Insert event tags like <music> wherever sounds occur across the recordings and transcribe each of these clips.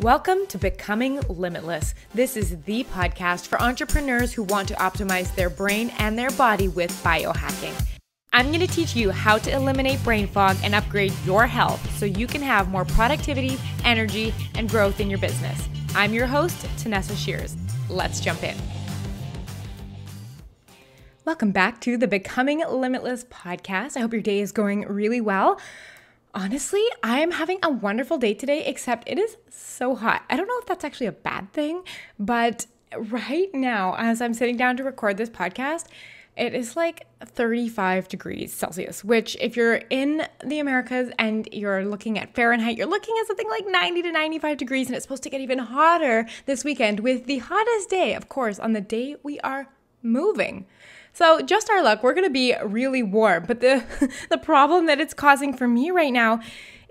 Welcome to Becoming Limitless. This is the podcast for entrepreneurs who want to optimize their brain and their body with biohacking. I'm going to teach you how to eliminate brain fog and upgrade your health so you can have more productivity, energy, and growth in your business. I'm your host, Tanessa Shears. Let's jump in. Welcome back to the Becoming Limitless podcast. I hope your day is going really well. Honestly, I am having a wonderful day today, except it is so hot. I don't know if that's actually a bad thing, but right now, as I'm sitting down to record this podcast, it is like 35 degrees Celsius, which, if you're in the Americas and you're looking at Fahrenheit, you're looking at something like 90 to 95 degrees, and it's supposed to get even hotter this weekend with the hottest day, of course, on the day we are moving. So just our luck, we're to be really warm. But the <laughs> the problem that it's causing for me right now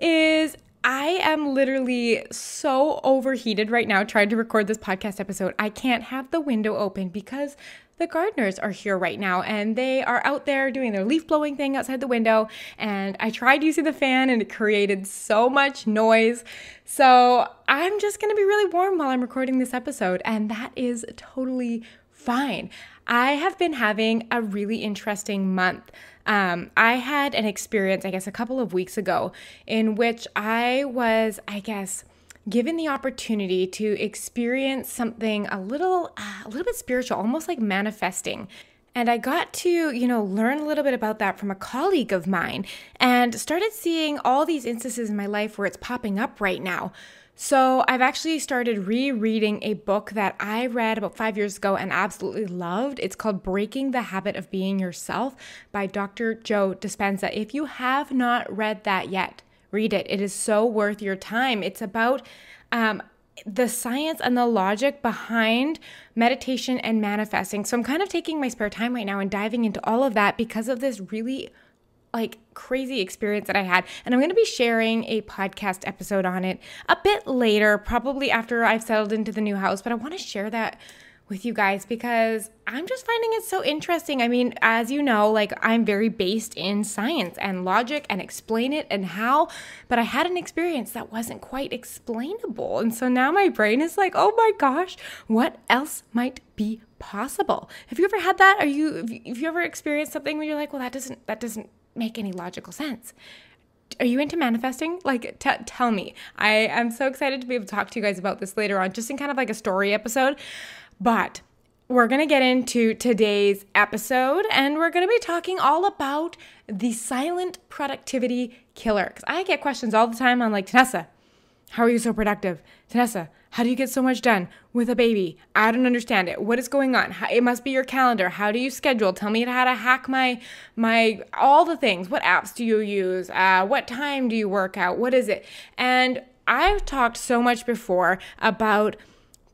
is I am literally so overheated right now trying to record this podcast episode. I can't have the window open because the gardeners are here right now and they are out there doing their leaf blowing thing outside the window. And I tried using the fan and it created so much noise. So I'm just gonna be really warm while I'm recording this episode, and that is totally fine. I have been having a really interesting month. Um, I had an experience, I guess, a couple of weeks ago in which I was, I guess, given the opportunity to experience something a little, uh, a little bit spiritual, almost like manifesting. And I got to, you know, learn a little bit about that from a colleague of mine and started seeing all these instances in my life where it's popping up right now. So, I've actually started rereading a book that I read about five years ago and absolutely loved. It's called Breaking the Habit of Being Yourself by Dr. Joe Dispenza. If you have not read that yet, read it. It is so worth your time. It's about um, the science and the logic behind meditation and manifesting. So, I'm kind of taking my spare time right now and diving into all of that because of this really like crazy experience that I had. And I'm going to be sharing a podcast episode on it a bit later, probably after I've settled into the new house. But I want to share that with you guys because I'm just finding it so interesting. I mean, as you know, like I'm very based in science and logic and explain it and how, but I had an experience that wasn't quite explainable. And so now my brain is like, oh my gosh, what else might be possible? Have you ever had that? Are you, have you ever experienced something where you're like, well, that doesn't, that doesn't make any logical sense. Are you into manifesting? Like, t- tell me. I am so excited to be able to talk to you guys about this later on, just in kind of like a story episode. But we're going to get into today's episode and we're going to be talking all about the silent productivity killer. Because I get questions all the time on, like, Tanessa, how are you so productive? Tanessa, how do you get so much done with a baby? I don't understand it. What is going on? It must be your calendar. How do you schedule? Tell me how to hack my my all the things. What apps do you use? Uh, what time do you work out? What is it? And I've talked so much before about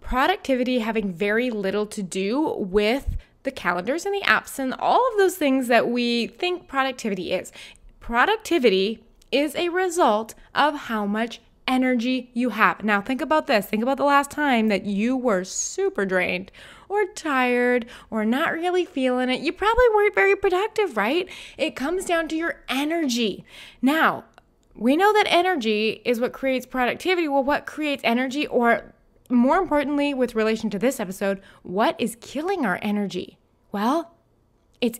productivity having very little to do with the calendars and the apps and all of those things that we think productivity is. Productivity is a result of how much energy you have. Now, think about this. Think about the last time that you were super drained or tired or not really feeling it. You probably weren't very productive, right? It comes down to your energy. Now, we know that energy is what creates productivity. Well, what creates energy, or more importantly, with relation to this episode, what is killing our energy? Well, it's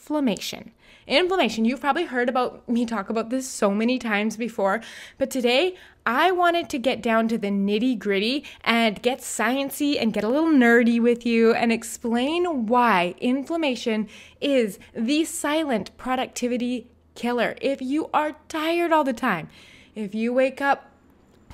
inflammation. Inflammation, you've probably heard about me talk about this so many times before, but today I wanted to get down to the nitty gritty and get sciency and get a little nerdy with you and explain why inflammation is the silent productivity killer. If you are tired all the time, if you wake up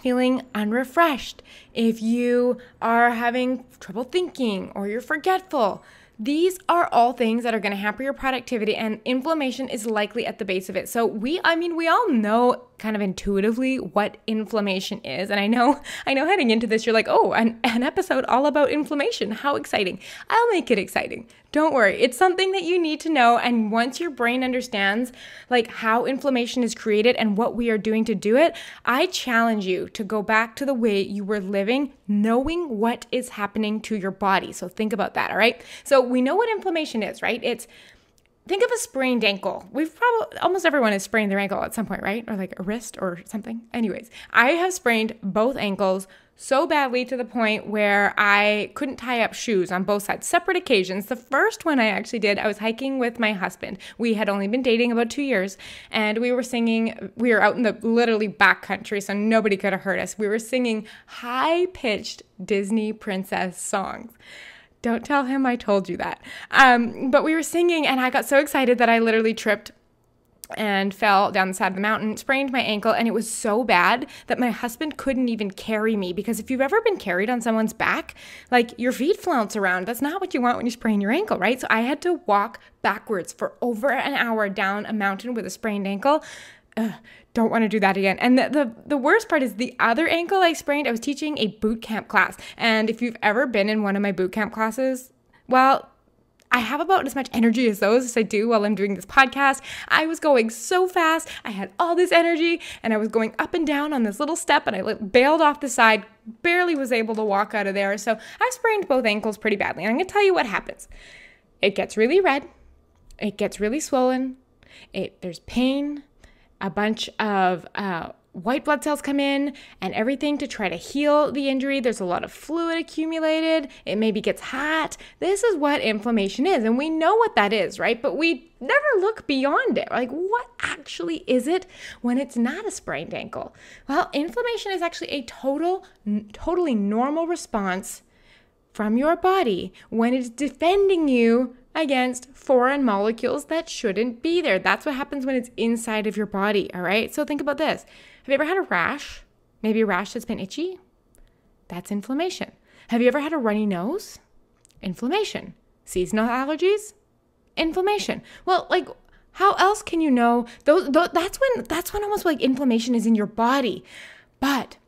feeling unrefreshed, if you are having trouble thinking or you're forgetful, these are all things that are going to hamper your productivity, and inflammation is likely at the base of it. So, we, I mean, we all know kind of intuitively what inflammation is. And I know, <laughs> I know heading into this, you're like, oh, an, an episode all about inflammation. How exciting. I'll make it exciting. Don't worry. It's something that you need to know. And once your brain understands like how inflammation is created and what we are doing to do it, I challenge you to go back to the way you were living, knowing what is happening to your body. So think about that. All right. So we know what inflammation is, right? It's think of a sprained ankle. We've probably almost everyone has sprained their ankle at some point, right? Or like a wrist or something. Anyways, I have sprained both ankles so badly to the point where I couldn't tie up shoes on both sides, separate occasions. The first one I actually did, I was hiking with my husband. We had only been dating about two years, and we were singing, we were out in the literally back country, so nobody could have heard us. We were singing high pitched Disney princess songs. Don't tell him I told you that. Um, but we were singing, and I got so excited that I literally tripped and fell down the side of the mountain, sprained my ankle, and it was so bad that my husband couldn't even carry me. Because if you've ever been carried on someone's back, like your feet flounce around, that's not what you want when you sprain your ankle, right? So I had to walk backwards for over an hour down a mountain with a sprained ankle. Ugh, don't want to do that again. And the, the, the worst part is the other ankle I sprained, I was teaching a boot camp class. And if you've ever been in one of my boot camp classes, well, I have about as much energy as those as I do while I'm doing this podcast. I was going so fast. I had all this energy and I was going up and down on this little step and I bailed off the side, barely was able to walk out of there. So I sprained both ankles pretty badly. And I'm going to tell you what happens. It gets really red. It gets really swollen. It there's pain, a bunch of uh, white blood cells come in and everything to try to heal the injury. There's a lot of fluid accumulated. It maybe gets hot. This is what inflammation is. And we know what that is, right? But we never look beyond it. Like, what actually is it when it's not a sprained ankle? Well, inflammation is actually a total, totally normal response from your body when it's defending you against foreign molecules that shouldn't be there. That's what happens when it's inside of your body, all right? So think about this. Have you ever had a rash? Maybe a rash that's been itchy? That's inflammation. Have you ever had a runny nose? Inflammation. Seasonal allergies? Inflammation. Well, like how else can you know those, those that's when that's when almost like inflammation is in your body. But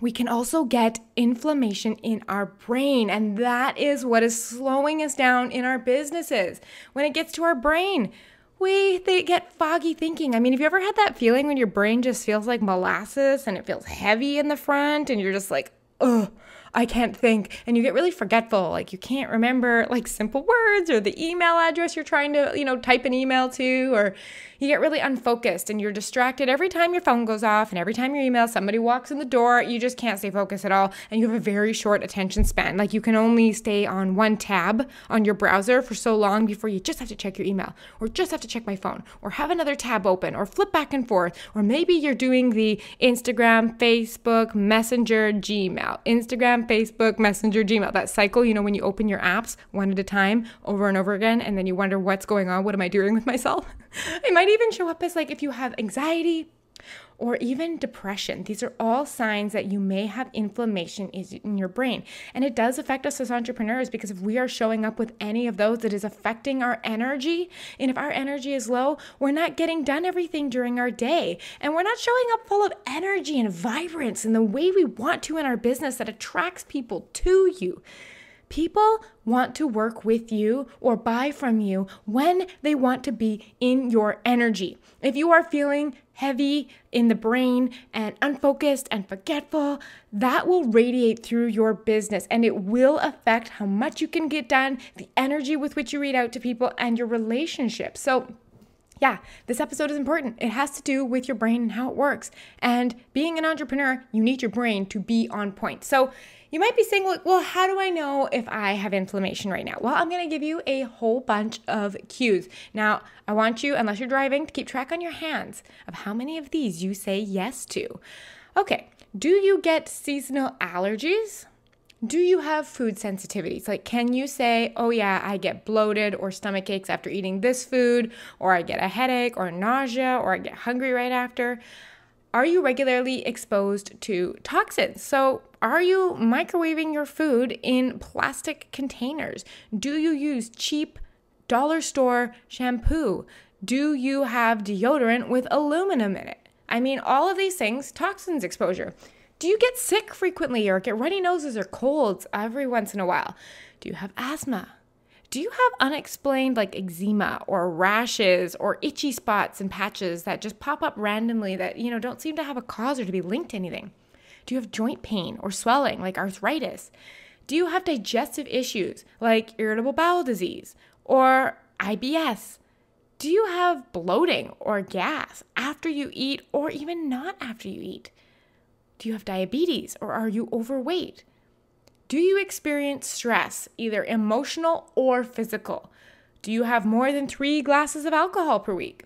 we can also get inflammation in our brain, and that is what is slowing us down in our businesses. When it gets to our brain, we get foggy thinking. I mean, have you ever had that feeling when your brain just feels like molasses and it feels heavy in the front and you're just like, ugh, I can't think. And you get really forgetful. Like you can't remember like simple words or the email address you're trying to, you know, type an email to, or you get really unfocused and you're distracted every time your phone goes off and every time your email, somebody walks in the door, you just can't stay focused at all. And you have a very short attention span. Like you can only stay on one tab on your browser for so long before you just have to check your email or just have to check my phone or have another tab open or flip back and forth. Or maybe you're doing the Instagram, Facebook, Messenger, Gmail, Instagram, Facebook, Messenger, Gmail, that cycle, you know, when you open your apps one at a time over and over again and then you wonder what's going on, what am I doing with myself? <laughs> it might even show up as like if you have anxiety or even depression. These are all signs that you may have inflammation in your brain. And it does affect us as entrepreneurs because if we are showing up with any of those, it is affecting our energy. And if our energy is low, we're not getting done everything during our day. And we're not showing up full of energy and vibrance in the way we want to in our business that attracts people to you. People want to work with you or buy from you when they want to be in your energy. If you are feeling heavy in the brain and unfocused and forgetful, that will radiate through your business and it will affect how much you can get done, the energy with which you read out to people, and your relationship. So, yeah, this episode is important. It has to do with your brain and how it works. And being an entrepreneur, you need your brain to be on point. So, you might be saying, well, how do I know if I have inflammation right now? Well, I'm going to give you a whole bunch of cues. Now, I want you, unless you're driving, to keep track on your hands of how many of these you say yes to. Okay, do you get seasonal allergies? Do you have food sensitivities? Like, can you say, oh, yeah, I get bloated or stomach aches after eating this food, or I get a headache or nausea, or I get hungry right after? Are you regularly exposed to toxins? So, are you microwaving your food in plastic containers? Do you use cheap dollar store shampoo? Do you have deodorant with aluminum in it? I mean, all of these things, toxins exposure. Do you get sick frequently or get runny noses or colds every once in a while? Do you have asthma? Do you have unexplained like eczema or rashes or itchy spots and patches that just pop up randomly that, you know, don't seem to have a cause or to be linked to anything? Do you have joint pain or swelling like arthritis? Do you have digestive issues like irritable bowel disease or IBS? Do you have bloating or gas after you eat or even not after you eat? Do you have diabetes or are you overweight? Do you experience stress, either emotional or physical? Do you have more than three glasses of alcohol per week?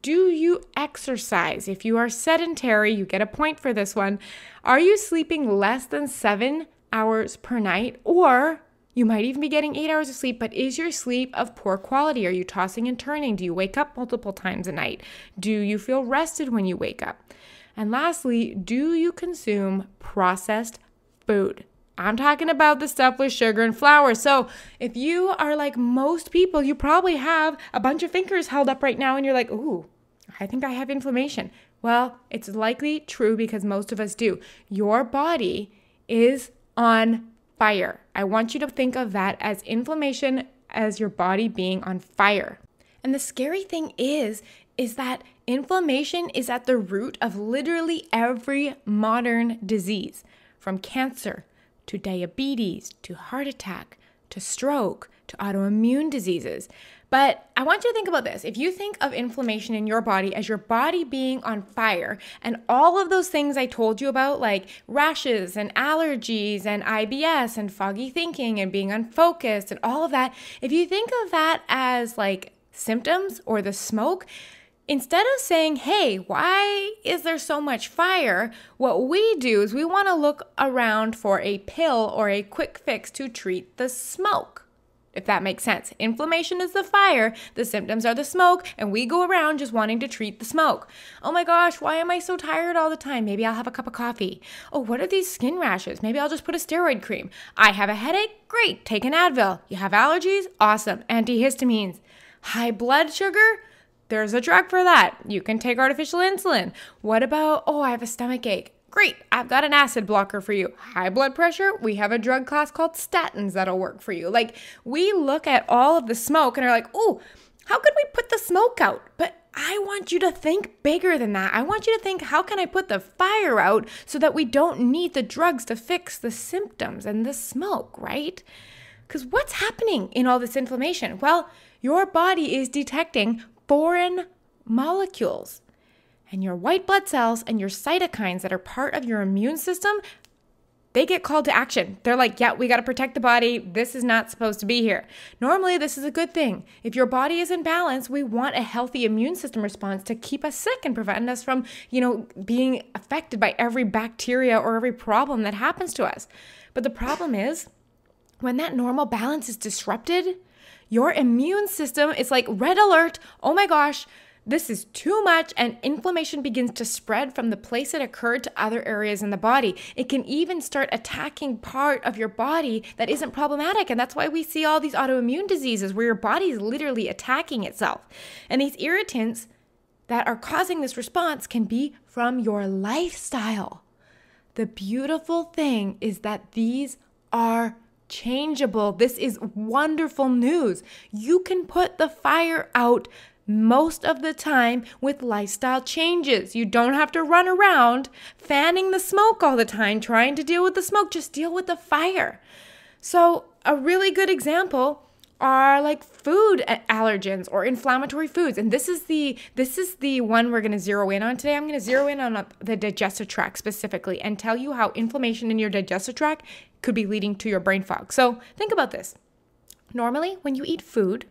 Do you exercise? If you are sedentary, you get a point for this one. Are you sleeping less than seven hours per night? Or you might even be getting eight hours of sleep, but is your sleep of poor quality? Are you tossing and turning? Do you wake up multiple times a night? Do you feel rested when you wake up? And lastly, do you consume processed food? I'm talking about the stuff with sugar and flour. So, if you are like most people, you probably have a bunch of fingers held up right now and you're like, ooh, I think I have inflammation. Well, it's likely true because most of us do. Your body is on fire. I want you to think of that as inflammation, as your body being on fire. And the scary thing is, is that inflammation is at the root of literally every modern disease, from cancer to diabetes, to heart attack, to stroke, to autoimmune diseases. But I want you to think about this. If you think of inflammation in your body as your body being on fire, and all of those things I told you about, like rashes and allergies and IBS and foggy thinking and being unfocused and all of that, if you think of that as like symptoms or the smoke, Instead of saying, hey, why is there so much fire? What we do is we want to look around for a pill or a quick fix to treat the smoke. If that makes sense. Inflammation is the fire, the symptoms are the smoke, and we go around just wanting to treat the smoke. Oh my gosh, why am I so tired all the time? Maybe I'll have a cup of coffee. Oh, what are these skin rashes? Maybe I'll just put a steroid cream. I have a headache? Great, take an Advil. You have allergies? Awesome, antihistamines. High blood sugar? There's a drug for that. You can take artificial insulin. What about, oh, I have a stomach ache? Great, I've got an acid blocker for you. High blood pressure, we have a drug class called statins that'll work for you. Like, we look at all of the smoke and are like, oh, how could we put the smoke out? But I want you to think bigger than that. I want you to think, how can I put the fire out so that we don't need the drugs to fix the symptoms and the smoke, right? Because what's happening in all this inflammation? Well, your body is detecting foreign molecules. And your white blood cells and your cytokines that are part of your immune system, they get called to action. They're like, yeah, we got to protect the body. This is not supposed to be here. Normally, this is a good thing. If your body is in balance, we want a healthy immune system response to keep us sick and prevent us from, you know, being affected by every bacteria or every problem that happens to us. But the problem is, when that normal balance is disrupted, your immune system is like red alert. Oh my gosh, this is too much, and inflammation begins to spread from the place it occurred to other areas in the body. It can even start attacking part of your body that isn't problematic. And that's why we see all these autoimmune diseases where your body is literally attacking itself. And these irritants that are causing this response can be from your lifestyle. The beautiful thing is that these are changeable. This is wonderful news. You can put the fire out most of the time with lifestyle changes. You don't have to run around fanning the smoke all the time trying to deal with the smoke. Just deal with the fire. So, a really good example are like food allergens or inflammatory foods. And this is the this is the one we're going to zero in on today. I'm going to zero in on uh, the digestive tract specifically and tell you how inflammation in your digestive tract could be leading to your brain fog. So think about this. Normally when you eat food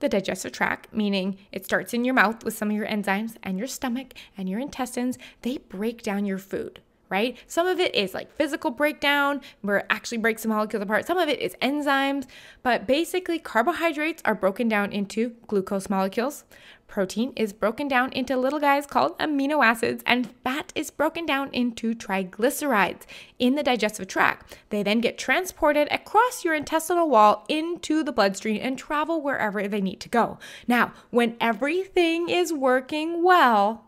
the digestive tract, meaning it starts in your mouth with some of your enzymes and your stomach and your intestines, they break down your food right? Some of it is like physical breakdown where it actually breaks the molecules apart. Some of it is enzymes, but basically carbohydrates are broken down into glucose molecules. Protein is broken down into little guys called amino acids, and fat is broken down into triglycerides in the digestive tract. They then get transported across your intestinal wall into the bloodstream and travel wherever they need to go. Now, when everything is working well,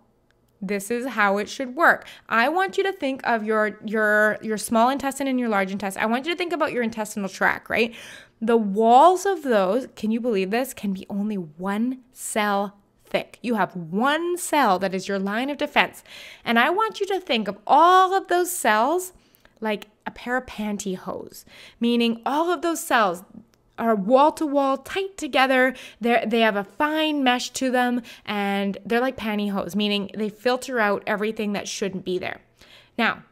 this is how it should work. I want you to think of your your your small intestine and your large intestine. I want you to think about your intestinal tract, right? The walls of those, can you believe this, can be only one cell thick. You have one cell that is your line of defense. And I want you to think of all of those cells like a pair of pantyhose, meaning all of those cells, are wall to wall, tight together. They they have a fine mesh to them, and they're like pantyhose, meaning they filter out everything that shouldn't be there. Now,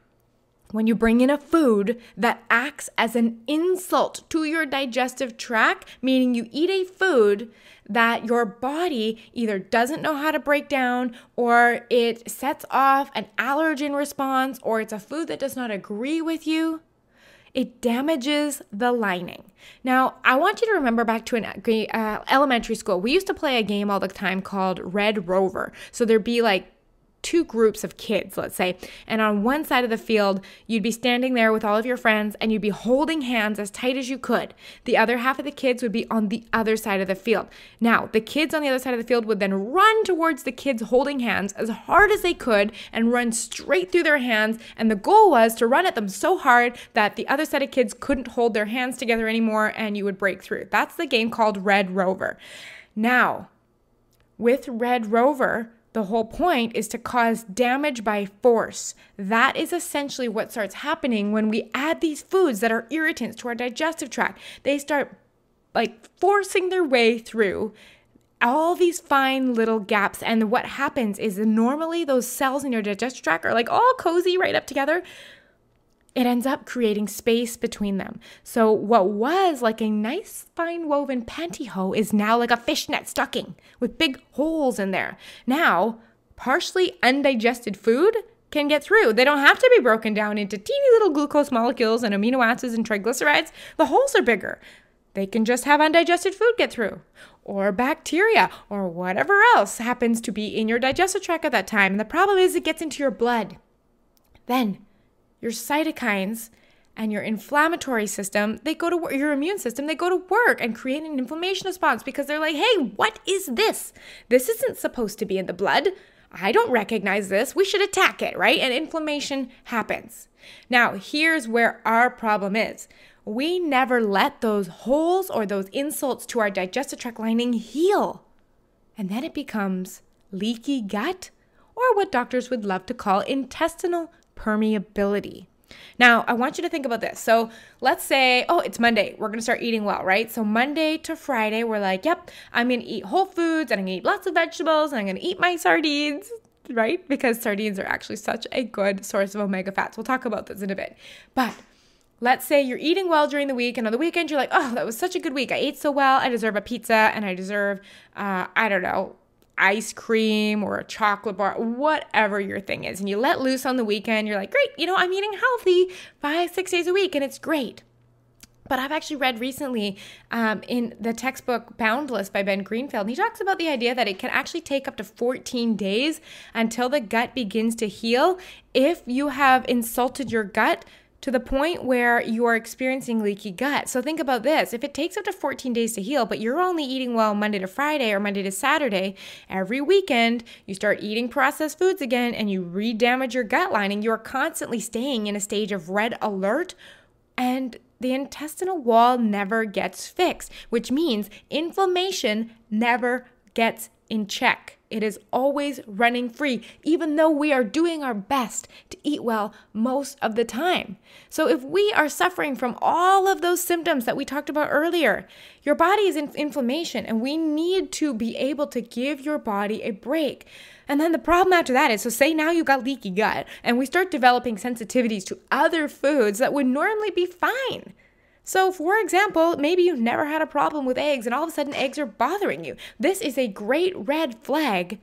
when you bring in a food that acts as an insult to your digestive tract, meaning you eat a food that your body either doesn't know how to break down or it sets off an allergen response or it's a food that does not agree with you, it damages the lining. Now, I want you to remember back to an uh, elementary school. We used to play a game all the time called Red Rover. So there'd be like two groups of kids, let's say, and on one side of the field, you'd be standing there with all of your friends and you'd be holding hands as tight as you could. The other half of the kids would be on the other side of the field. Now, the kids on the other side of the field would then run towards the kids holding hands as hard as they could and run straight through their hands. And the goal was to run at them so hard that the other set of kids couldn't hold their hands together anymore and you would break through. That's the game called Red Rover. Now, with Red Rover, the whole point is to cause damage by force. That is essentially what starts happening when we add these foods that are irritants to our digestive tract. They start like forcing their way through all these fine little gaps. And what happens is normally those cells in your digestive tract are like all cozy right up together it ends up creating space between them. So, what was like a nice fine woven pantyhose is now like a fishnet stocking with big holes in there. Now, partially undigested food can get through. They don't have to be broken down into teeny little glucose molecules and amino acids and triglycerides. The holes are bigger. They can just have undigested food get through, or bacteria, or whatever else happens to be in your digestive tract at that time. And the problem is it gets into your blood. Then, your cytokines and your inflammatory system, they go to your immune system, they go to work and create an inflammation response because they're like, hey, what is this? This isn't supposed to be in the blood. I don't recognize this. We should attack it, right? And inflammation happens. Now, here's where our problem is. We never let those holes or those insults to our digestive tract lining heal. And then it becomes leaky gut, or what doctors would love to call intestinal permeability. Now, I want you to think about this. So, let's say, oh, it's Monday. We're going to start eating well, right? So, Monday to Friday, we're like, yep, I'm going to eat whole foods and I'm going to eat lots of vegetables and I'm going to eat my sardines, right? Because sardines are actually such a good source of omega fats. We'll talk about this in a bit. But let's say you're eating well during the week and on the weekend you're like, oh, that was such a good week. I ate so well. I deserve a pizza and I deserve, uh, I don't know, ice cream or a chocolate bar, whatever your thing is, and you let loose on the weekend, you're like, great, you know, I'm eating healthy five, six days a week, and it's great. But I've actually read recently um, in the textbook Boundless by Ben Greenfield, he talks about the idea that it can actually take up to 14 days until the gut begins to heal if you have insulted your gut to the point where you are experiencing leaky gut. So think about this. If it takes up to 14 days to heal, but you're only eating well Monday to Friday or Monday to Saturday, every weekend you start eating processed foods again and you re-damage your gut lining, you're constantly staying in a stage of red alert and the intestinal wall never gets fixed, which means inflammation never gets in check. It is always running free, even though we are doing our best to eat well most of the time. So, if we are suffering from all of those symptoms that we talked about earlier, your body is in inflammation, and we need to be able to give your body a break. And then the problem after that is so, say now you've got leaky gut, and we start developing sensitivities to other foods that would normally be fine. So, for example, maybe you've never had a problem with eggs and all of a sudden eggs are bothering you. This is a great red flag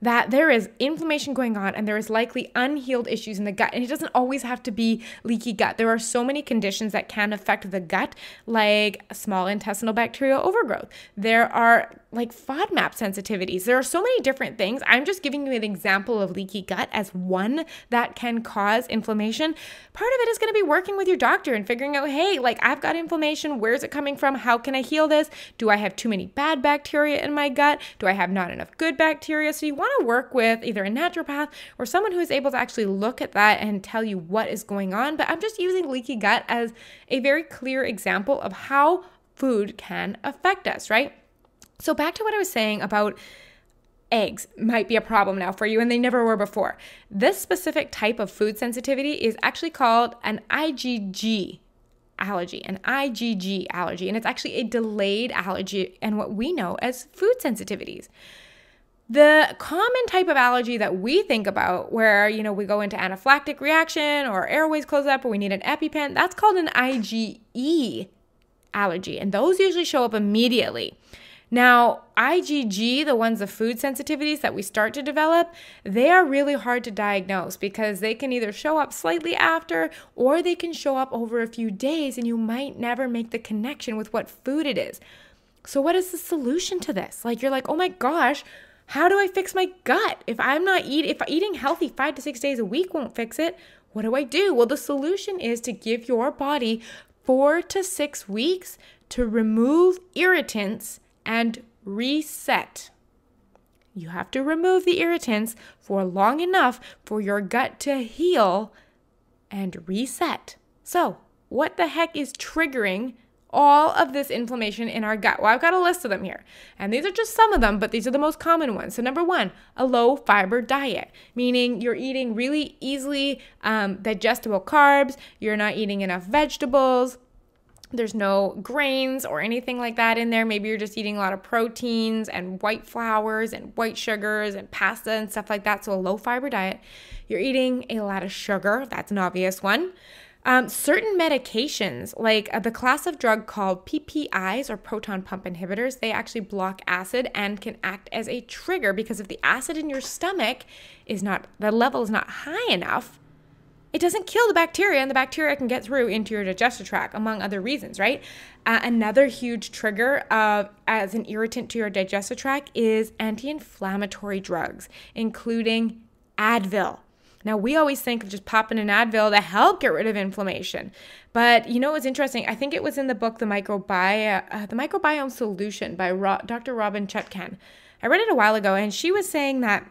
that there is inflammation going on and there is likely unhealed issues in the gut. And it doesn't always have to be leaky gut. There are so many conditions that can affect the gut, like small intestinal bacterial overgrowth. There are like FODMAP sensitivities. There are so many different things. I'm just giving you an example of leaky gut as one that can cause inflammation. Part of it is going to be working with your doctor and figuring out, hey, like I've got inflammation. Where's it coming from? How can I heal this? Do I have too many bad bacteria in my gut? Do I have not enough good bacteria? So you want to work with either a naturopath or someone who is able to actually look at that and tell you what is going on. But I'm just using leaky gut as a very clear example of how food can affect us, right? So, back to what I was saying about eggs might be a problem now for you, and they never were before. This specific type of food sensitivity is actually called an IgG allergy, an IgG allergy, and it's actually a delayed allergy and what we know as food sensitivities. The common type of allergy that we think about, where you know we go into anaphylactic reaction or airways close up or we need an EpiPen, that's called an IgE allergy, and those usually show up immediately. Now, IgG, the ones of food sensitivities that we start to develop, they are really hard to diagnose because they can either show up slightly after or they can show up over a few days and you might never make the connection with what food it is. So, what is the solution to this? Like, you're like, oh my gosh, how do I fix my gut? If I'm not eating, if eating healthy five to six days a week won't fix it, what do I do? Well, the solution is to give your body four to six weeks to remove irritants and reset. You have to remove the irritants for long enough for your gut to heal and reset. So, what the heck is triggering all of this inflammation in our gut? Well, I've got a list of them here. And these are just some of them, but these are the most common ones. So, number one, a low fiber diet, meaning you're eating really easily um, digestible carbs, you're not eating enough vegetables there's no grains or anything like that in there. Maybe you're just eating a lot of proteins and white flours and white sugars and pasta and stuff like that. So, a low fiber diet. You're eating a lot of sugar. That's an obvious one. Um, certain medications, like uh, the class of drug called PPIs or proton pump inhibitors, they actually block acid and can act as a trigger because if the acid in your stomach is not, the level is not high enough, it doesn't kill the bacteria, and the bacteria can get through into your digestive tract, among other reasons, right? Uh, another huge trigger of as an irritant to your digestive tract is anti-inflammatory drugs, including Advil. Now, we always think of just popping an Advil to help get rid of inflammation. But you know what's interesting? I think it was in the book, The, Microbi- uh, the Microbiome Solution by Ro- Dr. Robynne Chutkan. I read it a while ago, and she was saying that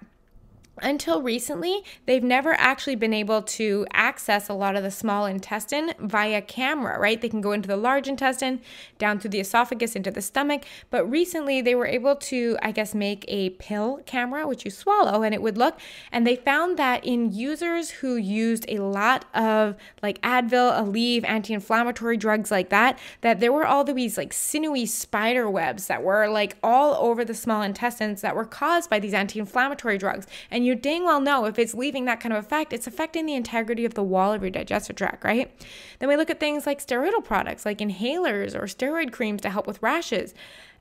until recently, they've never actually been able to access a lot of the small intestine via camera, right? They can go into the large intestine, down through the esophagus, into the stomach. But recently, they were able to, I guess, make a pill camera, which you swallow and it would look. And they found that in users who used a lot of like Advil, Aleve, anti inflammatory drugs like that, that there were all these like sinewy spider webs that were like all over the small intestines that were caused by these anti inflammatory drugs. And you dang well know if it's leaving that kind of effect, it's affecting the integrity of the wall of your digestive tract, right? Then we look at things like steroidal products like inhalers or steroid creams to help with rashes.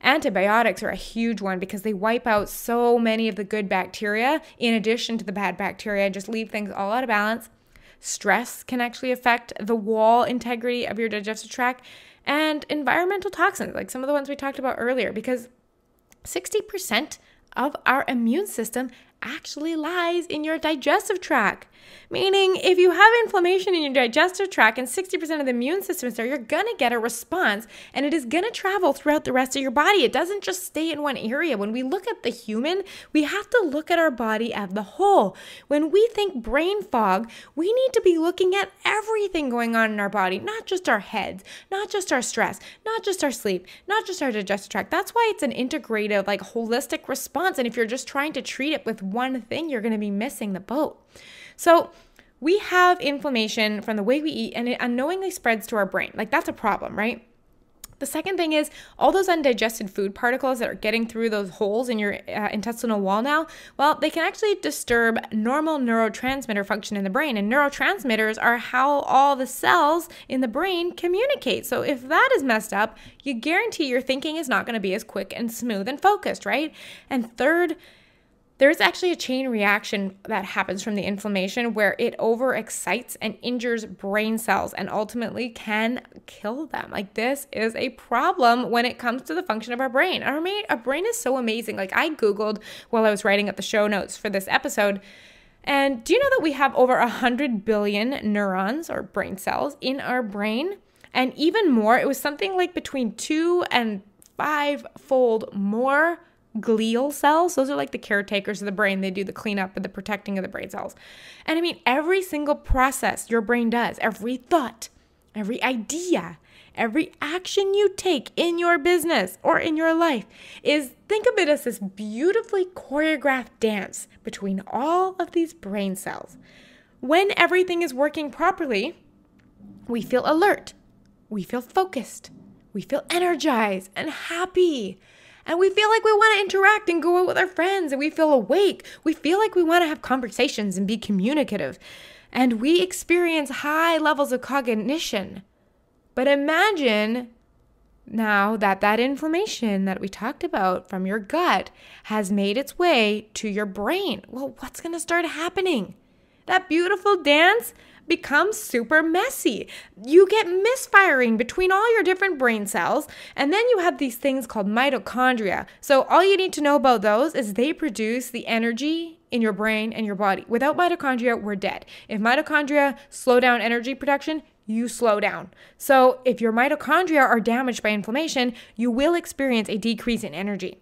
Antibiotics are a huge one because they wipe out so many of the good bacteria in addition to the bad bacteria and just leave things all out of balance. Stress can actually affect the wall integrity of your digestive tract and environmental toxins, like some of the ones we talked about earlier, because 60% of our immune system actually lies in your digestive tract. Meaning, if you have inflammation in your digestive tract and 60% of the immune system is there, you're gonna get a response and it is gonna travel throughout the rest of your body. It doesn't just stay in one area. When we look at the human, we have to look at our body as the whole. When we think brain fog, we need to be looking at everything going on in our body, not just our heads, not just our stress, not just our sleep, not just our digestive tract. That's why it's an integrative, like holistic response. And if you're just trying to treat it with one thing, you're gonna be missing the boat. So, we have inflammation from the way we eat and it unknowingly spreads to our brain. Like, that's a problem, right? The second thing is all those undigested food particles that are getting through those holes in your uh, intestinal wall now, well, they can actually disturb normal neurotransmitter function in the brain. And neurotransmitters are how all the cells in the brain communicate. So if that is messed up, you guarantee your thinking is not going to be as quick and smooth and focused, right? And third, there's actually a chain reaction that happens from the inflammation where it overexcites and injures brain cells and ultimately can kill them. Like this is a problem when it comes to the function of our brain. Our, brain, our brain is so amazing. Like I googled while I was writing up the show notes for this episode. And do you know that we have over 100 billion neurons or brain cells in our brain? And even more, it was something like between two and five fold more glial cells. Those are like the caretakers of the brain. They do the cleanup and the protecting of the brain cells. And I mean, every single process your brain does, every thought, every idea, every action you take in your business or in your life is think of it as this beautifully choreographed dance between all of these brain cells. When everything is working properly, we feel alert, we feel focused, we feel energized and happy. And we feel like we want to interact and go out with our friends and we feel awake. We feel like we want to have conversations and be communicative. And we experience high levels of cognition. But imagine now that that inflammation that we talked about from your gut has made its way to your brain. Well, what's going to start happening? That beautiful dance becomes super messy. You get misfiring between all your different brain cells, and then you have these things called mitochondria. So, all you need to know about those is they produce the energy in your brain and your body. Without mitochondria, we're dead. If mitochondria slow down energy production, you slow down. So, if your mitochondria are damaged by inflammation, you will experience a decrease in energy.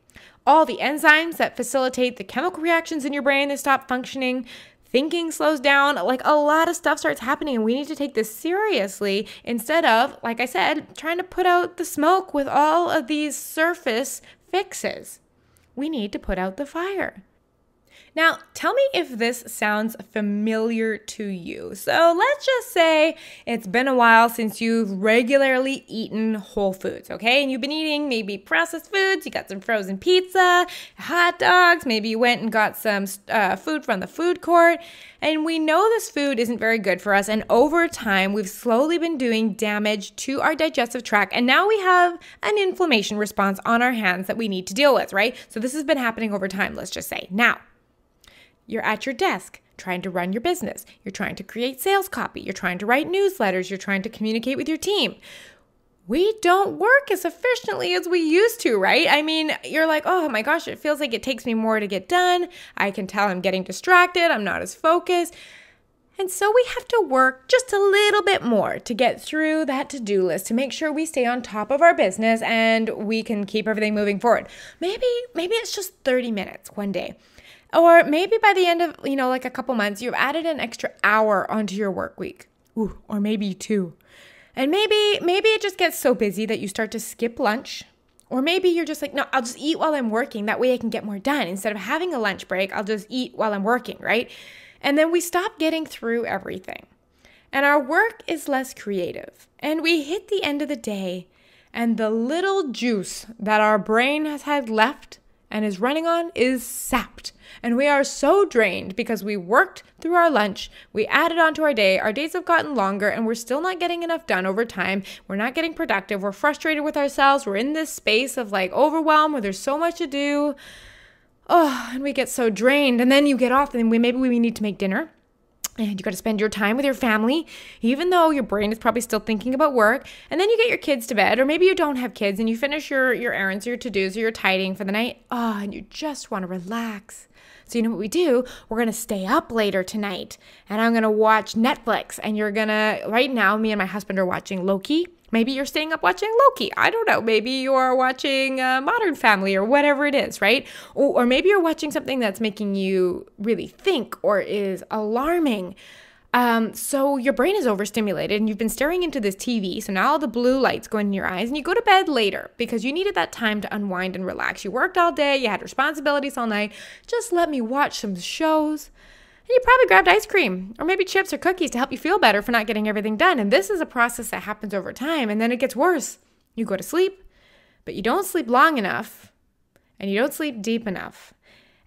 All the enzymes that facilitate the chemical reactions in your brain that stop functioning, thinking slows down, like a lot of stuff starts happening, and we need to take this seriously instead of, like I said, trying to put out the smoke with all of these surface fixes. We need to put out the fire. Now, tell me if this sounds familiar to you. So, let's just say it's been a while since you've regularly eaten whole foods, okay? And you've been eating maybe processed foods, you got some frozen pizza, hot dogs, maybe you went and got some uh, food from the food court. And we know this food isn't very good for us. And over time, we've slowly been doing damage to our digestive tract. And now we have an inflammation response on our hands that we need to deal with, right? So, this has been happening over time, let's just say. Now, you're at your desk trying to run your business. You're trying to create sales copy. You're trying to write newsletters. You're trying to communicate with your team. We don't work as efficiently as we used to, right? I mean, you're like, oh my gosh, it feels like it takes me more to get done. I can tell I'm getting distracted. I'm not as focused. And so we have to work just a little bit more to get through that to do list to make sure we stay on top of our business and we can keep everything moving forward. Maybe, maybe it's just 30 minutes one day. Or maybe by the end of, you know, like a couple months, you've added an extra hour onto your work week. Ooh, or maybe two. And maybe maybe it just gets so busy that you start to skip lunch. Or maybe you're just like, no, I'll just eat while I'm working. That way I can get more done. Instead of having a lunch break, I'll just eat while I'm working, right? And then we stop getting through everything. And our work is less creative. And we hit the end of the day, and the little juice that our brain has had left and is running on is sapped. And we are so drained because we worked through our lunch, we added on to our day, our days have gotten longer, and we're still not getting enough done over time. We're not getting productive, we're frustrated with ourselves, we're in this space of like overwhelm where there's so much to do. Oh, and we get so drained. And then you get off, and we maybe we need to make dinner and you got to spend your time with your family, even though your brain is probably still thinking about work. And then you get your kids to bed, or maybe you don't have kids and you finish your, your errands, or your to dos, or your tidying for the night. Oh, and you just want to relax. So, you know what we do? We're going to stay up later tonight and I'm going to watch Netflix. And you're going to, right now, me and my husband are watching Loki. Maybe you're staying up watching Loki. I don't know. Maybe you're watching uh, Modern Family or whatever it is, right? Or, or maybe you're watching something that's making you really think or is alarming. Um, so your brain is overstimulated and you've been staring into this TV. So now all the blue lights go in your eyes and you go to bed later because you needed that time to unwind and relax. You worked all day, you had responsibilities all night. Just let me watch some shows. And you probably grabbed ice cream or maybe chips or cookies to help you feel better for not getting everything done. And this is a process that happens over time and then it gets worse. You go to sleep, but you don't sleep long enough and you don't sleep deep enough.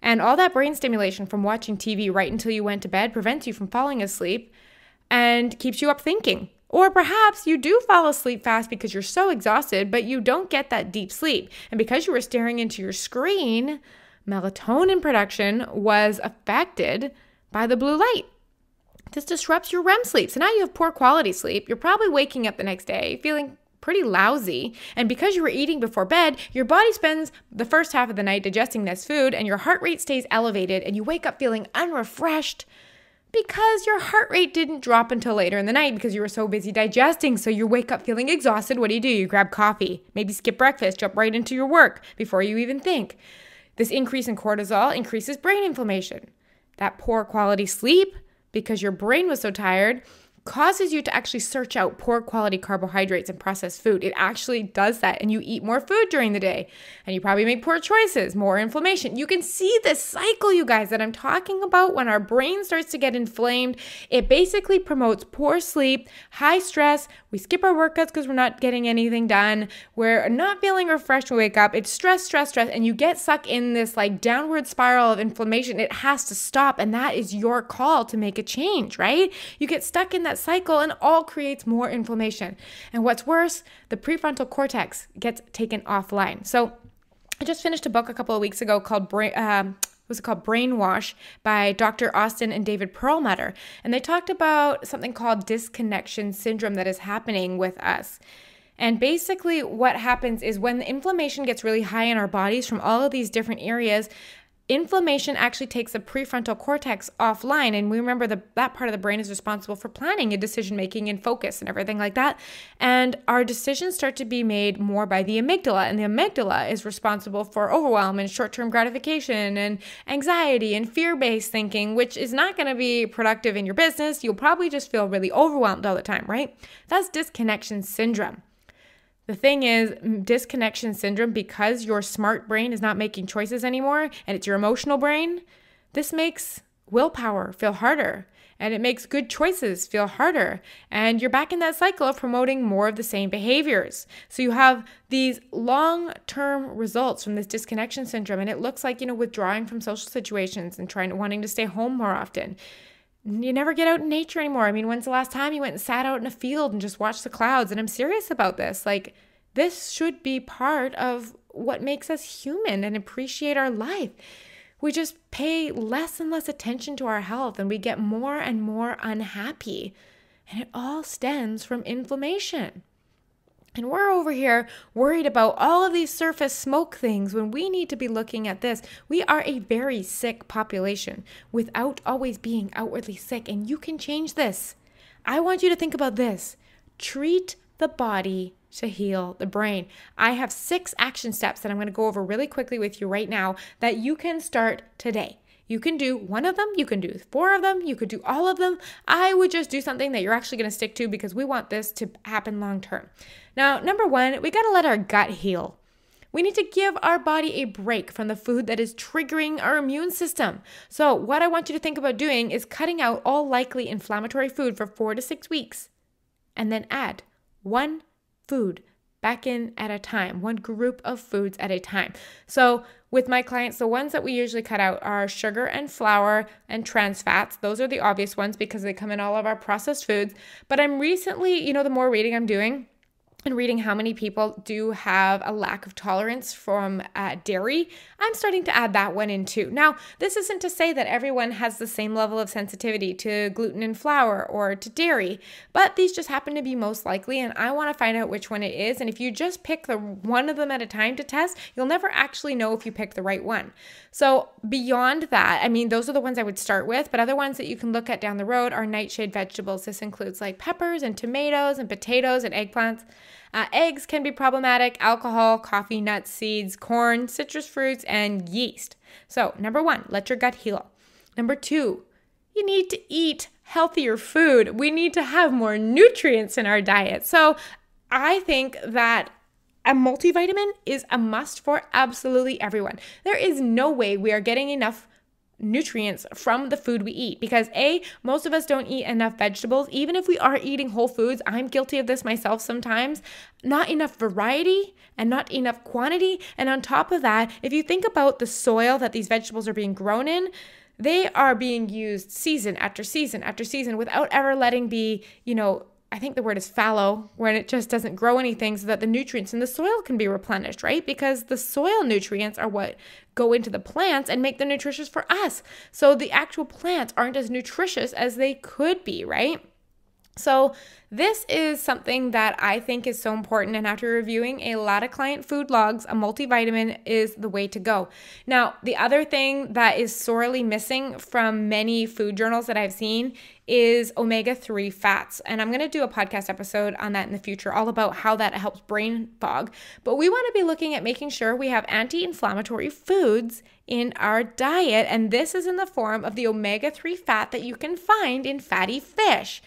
And all that brain stimulation from watching TV right until you went to bed prevents you from falling asleep and keeps you up thinking. Or perhaps you do fall asleep fast because you're so exhausted, but you don't get that deep sleep. And because you were staring into your screen, melatonin production was affected by the blue light. This disrupts your REM sleep. So now you have poor quality sleep. You're probably waking up the next day feeling pretty lousy. And because you were eating before bed, your body spends the first half of the night digesting this food and your heart rate stays elevated and you wake up feeling unrefreshed because your heart rate didn't drop until later in the night because you were so busy digesting. So you wake up feeling exhausted. What do you do? You grab coffee, maybe skip breakfast, jump right into your work before you even think. This increase in cortisol increases brain inflammation. That poor quality sleep because your brain was so tired causes you to actually search out poor quality carbohydrates and processed food. It actually does that. And you eat more food during the day and you probably make poor choices, more inflammation. You can see this cycle, you guys, that I'm talking about when our brain starts to get inflamed. It basically promotes poor sleep, high stress. We skip our workouts because we're not getting anything done. We're not feeling refreshed we wake up. It's stress, stress, stress. And you get stuck in this like downward spiral of inflammation. It has to stop. And that is your call to make a change, right? You get stuck in that cycle and all creates more inflammation. And what's worse, the prefrontal cortex gets taken offline. So I just finished a book a couple of weeks ago called Brain. Um, was it called Brainwash by Dr. Austin and David Perlmutter. And they talked about something called disconnection syndrome that is happening with us. And basically, what happens is when the inflammation gets really high in our bodies from all of these different areas, inflammation actually takes the prefrontal cortex offline. And we remember that that part of the brain is responsible for planning and decision making and focus and everything like that. And our decisions start to be made more by the amygdala and the amygdala is responsible for overwhelm and short-term gratification and anxiety and fear-based thinking which is not going to be productive in your business. You'll probably just feel really overwhelmed all the time right? That's disconnection syndrome the thing is, disconnection syndrome, because your smart brain is not making choices anymore and it's your emotional brain, this makes willpower feel harder and it makes good choices feel harder. And you're back in that cycle of promoting more of the same behaviors. So you have these long term results from this disconnection syndrome. And it looks like, you know, withdrawing from social situations and trying wanting to stay home more often. You never get out in nature anymore. I mean, when's the last time you went and sat out in a field and just watched the clouds? And I'm serious about this. Like, this should be part of what makes us human and appreciate our life. We just pay less and less attention to our health and we get more and more unhappy. And it all stems from inflammation. And we're over here worried about all of these surface smoke things when we need to be looking at this. We are a very sick population without always being outwardly sick, and you can change this. I want you to think about this treat the body to heal the brain. I have six action steps that I'm going to go over really quickly with you right now that you can start today. You can do one of them, you can do four of them, you could do all of them. I would just do something that you're actually going to stick to because we want this to happen long term. Now, number one, we got to let our gut heal. We need to give our body a break from the food that is triggering our immune system. So, what I want you to think about doing is cutting out all likely inflammatory food for four to six weeks and then add one food back in at a time, one group of foods at a time. So, with my clients, the ones that we usually cut out are sugar and flour and trans fats. Those are the obvious ones because they come in all of our processed foods. But I'm recently, you know, the more reading I'm doing, and reading how many people do have a lack of tolerance from uh, dairy, I'm starting to add that one in too. Now, this isn't to say that everyone has the same level of sensitivity to gluten and flour or to dairy, but these just happen to be most likely, and I want to find out which one it is. And if you just pick the one of them at a time to test, you'll never actually know if you pick the right one. So, beyond that, I mean, those are the ones I would start with, but other ones that you can look at down the road are nightshade vegetables. This includes like peppers and tomatoes and potatoes and eggplants. Uh, eggs can be problematic, alcohol, coffee, nuts, seeds, corn, citrus fruits, and yeast. So, number one, let your gut heal. Number two, you need to eat healthier food. We need to have more nutrients in our diet. So, I think that a multivitamin is a must for absolutely everyone. There is no way we are getting enough nutrients from the food we eat. Because a most of us don't eat enough vegetables. Even if we are eating whole foods i'm guilty of this myself sometimes. Not enough variety and not enough quantity. And on top of that if you think about the soil that these vegetables are being grown in they are being used season after season after season without ever letting be you know I think the word is fallow, when it just doesn't grow anything so that the nutrients in the soil can be replenished, right? Because the soil nutrients are what go into the plants and make them nutritious for us. So the actual plants aren't as nutritious as they could be, right? So, this is something that I think is so important. And after reviewing a lot of client food logs, a multivitamin is the way to go. Now, the other thing that is sorely missing from many food journals that I've seen is omega 3 fats. And I'm going to do a podcast episode on that in the future, all about how that helps brain fog. But we want to be looking at making sure we have anti inflammatory foods in our diet. And this is in the form of the omega 3 fat that you can find in fatty fish.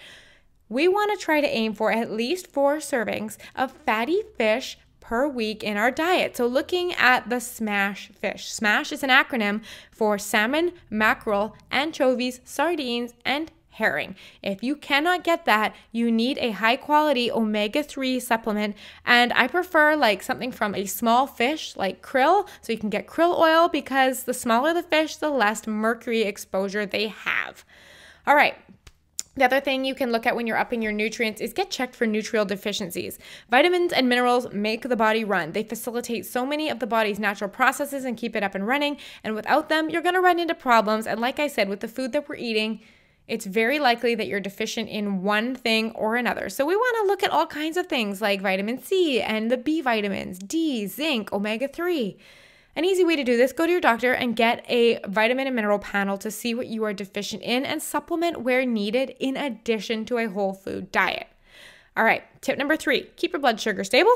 We want to try to aim for at least four servings of fatty fish per week in our diet. So, looking at the SMASH fish, SMASH is an acronym for salmon, mackerel, anchovies, sardines, and herring. If you cannot get that, you need a high quality omega 3 supplement. And I prefer like something from a small fish like krill. So you can get krill oil because the smaller the fish, the less mercury exposure they have. All right, the other thing you can look at when you're upping your nutrients is get checked for nutritional deficiencies. Vitamins and minerals make the body run. They facilitate so many of the body's natural processes and keep it up and running. And without them, you're going to run into problems. And like I said, with the food that we're eating, it's very likely that you're deficient in one thing or another. So we want to look at all kinds of things like vitamin C and the B vitamins, D, zinc, omega 3. An easy way to do this go to your doctor and get a vitamin and mineral panel to see what you are deficient in and supplement where needed in addition to a whole food diet. All right, tip number three keep your blood sugar stable.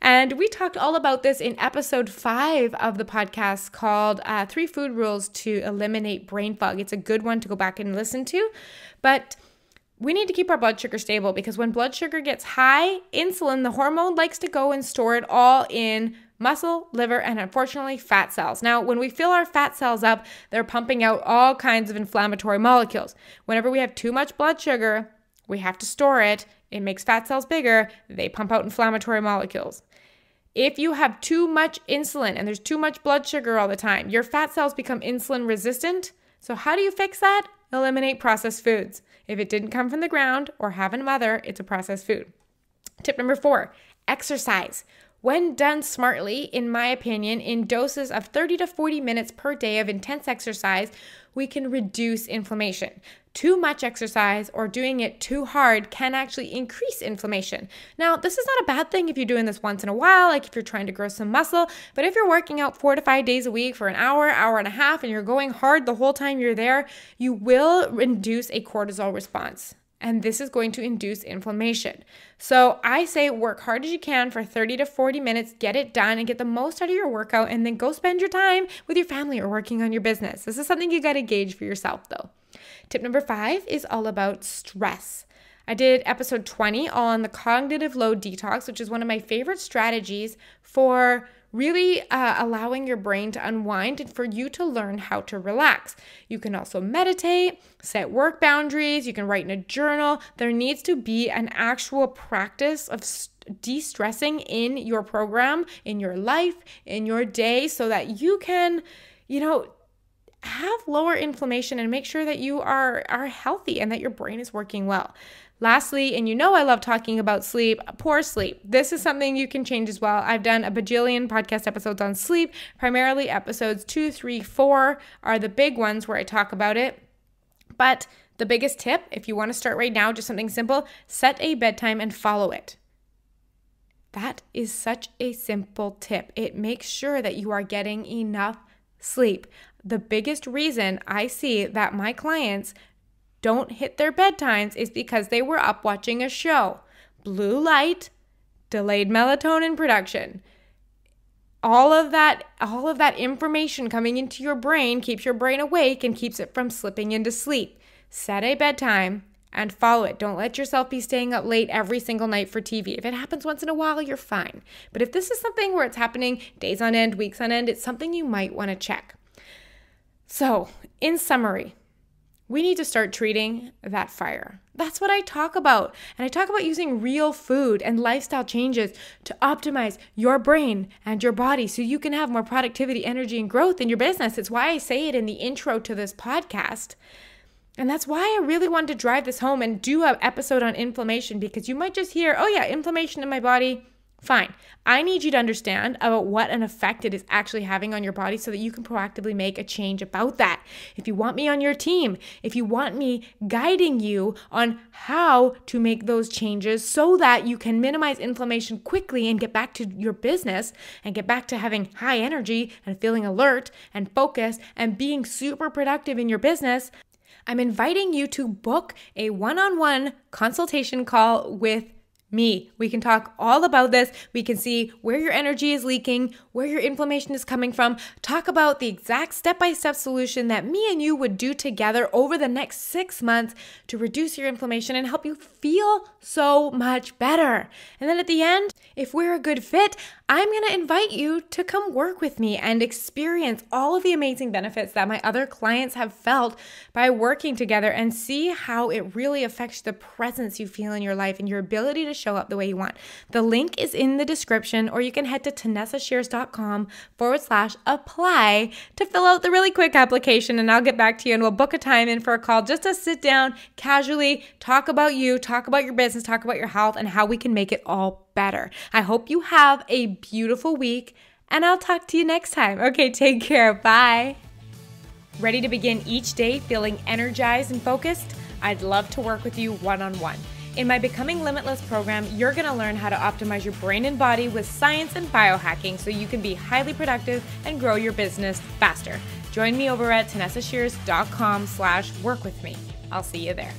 And we talked all about this in episode five of the podcast called uh, Three Food Rules to Eliminate Brain Fog. It's a good one to go back and listen to. But we need to keep our blood sugar stable because when blood sugar gets high, insulin, the hormone, likes to go and store it all in muscle, liver, and unfortunately, fat cells. Now, when we fill our fat cells up, they're pumping out all kinds of inflammatory molecules. Whenever we have too much blood sugar, we have to store it. It makes fat cells bigger. They pump out inflammatory molecules. If you have too much insulin and there's too much blood sugar all the time, your fat cells become insulin resistant. So, how do you fix that? Eliminate processed foods. If it didn't come from the ground or have a mother, it's a processed food. Tip number four exercise. When done smartly, in my opinion, in doses of 30 to 40 minutes per day of intense exercise, we can reduce inflammation. Too much exercise or doing it too hard can actually increase inflammation. Now, this is not a bad thing if you're doing this once in a while, like if you're trying to grow some muscle, but if you're working out four to five days a week for an hour, hour and a half, and you're going hard the whole time you're there, you will induce a cortisol response and this is going to induce inflammation. So I say work hard as you can for 30 to 40 minutes, get it done and get the most out of your workout, and then go spend your time with your family or working on your business. This is something you got to gauge for yourself though. Tip number five is all about stress. I did episode 20 on the cognitive load detox, which is one of my favorite strategies for really uh, allowing your brain to unwind and for you to learn how to relax. You can also meditate, set work boundaries, you can write in a journal. There needs to be an actual practice of de stressing in your program, in your life, in your day, so that you can, you know, have lower inflammation and make sure that you are are healthy and that your brain is working well. Lastly, and you know I love talking about sleep, poor sleep. This is something you can change as well. I've done a bajillion podcast episodes on sleep. Primarily episodes two, three, four are the big ones where I talk about it. But the biggest tip, if you want to start right now, just something simple, set a bedtime and follow it. That is such a simple tip. It makes sure that you are getting enough sleep. The biggest reason I see that my clients don't hit their bedtimes is because they were up watching a show. Blue light, delayed melatonin production. All of that all of that information coming into your brain keeps your brain awake and keeps it from slipping into sleep. Set a bedtime and follow it. Don't let yourself be staying up late every single night for TV. If it happens once in a while, you're fine. But if this is something where it's happening days on end, weeks on end, it's something you might want to check. So, in summary, we need to start treating that fire. That's what I talk about. And I talk about using real food and lifestyle changes to optimize your brain and your body so you can have more productivity, energy, and growth in your business. It's why I say it in the intro to this podcast. And that's why I really wanted to drive this home and do an episode on inflammation because you might just hear, oh, yeah, inflammation in my body Fine. I need you to understand about what an effect it is actually having on your body so that you can proactively make a change about that. If you want me on your team, if you want me guiding you on how to make those changes so that you can minimize inflammation quickly and get back to your business and get back to having high energy and feeling alert and focused and being super productive in your business, I'm inviting you to book a one on one consultation call with me. We can talk all about this. We can see where your energy is leaking, where your inflammation is coming from, talk about the exact step by step solution that me and you would do together over the next six months to reduce your inflammation and help you feel so much better. And then at the end, if we're a good fit, I'm going to invite you to come work with me and experience all of the amazing benefits that my other clients have felt by working together and see how it really affects the presence you feel in your life and your ability to show up the way you want. The link is in the description, or you can head to tanessashears.com forward slash apply to fill out the really quick application, and I'll get back to you and we'll book a time in for a call just to sit down casually, talk about you, talk about your business, talk about your health, and how we can make it all better. I hope you have a beautiful week, and I'll talk to you next time. Okay, take care. Bye. Ready to begin each day feeling energized and focused? I'd love to work with you one on one. In my Becoming Limitless program, you're going to learn how to optimize your brain and body with science and biohacking so you can be highly productive and grow your business faster. Join me over at tanessashears.com slash work with me. I'll see you there.